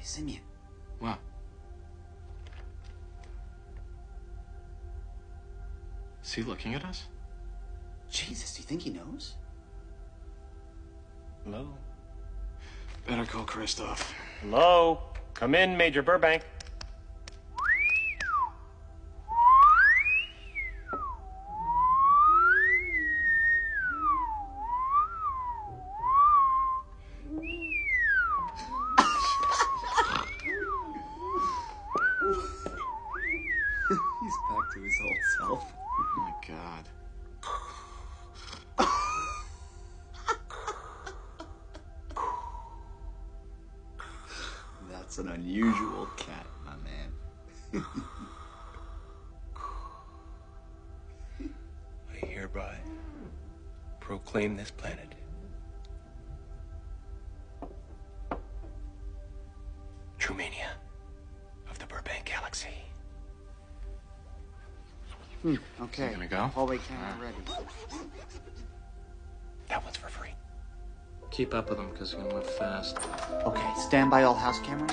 Hey, Simeon. What? Is he looking at us? Jesus, do you think he knows? Hello? Better call Christof. Hello? Come in, Major Burbank. To his old self. Oh my god. That's an unusual cat, my man. I hereby proclaim this planet Trumania Hmm. Okay. You gonna go? Hallway camera ready. That one's for free. Keep up with them because he's gonna move fast. Okay, stand by all house cameras.